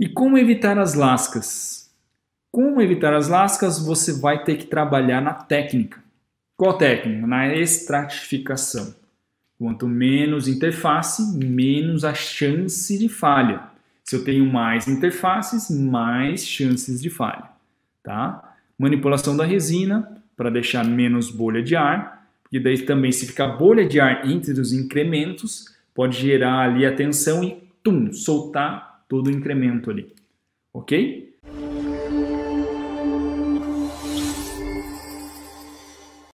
E como evitar as lascas? Como evitar as lascas, você vai ter que trabalhar na técnica. Qual técnica? Na estratificação. Quanto menos interface, menos a chance de falha. Se eu tenho mais interfaces, mais chances de falha. Tá? Manipulação da resina para deixar menos bolha de ar, porque daí também se ficar bolha de ar entre os incrementos, pode gerar ali a tensão e tum, soltar todo o incremento ali, ok?